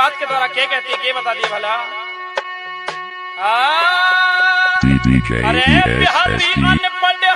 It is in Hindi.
बात के द्वारा क्या कहती है? के बता दिए भला? आ, अरे बिहारी ESSD. अनपढ़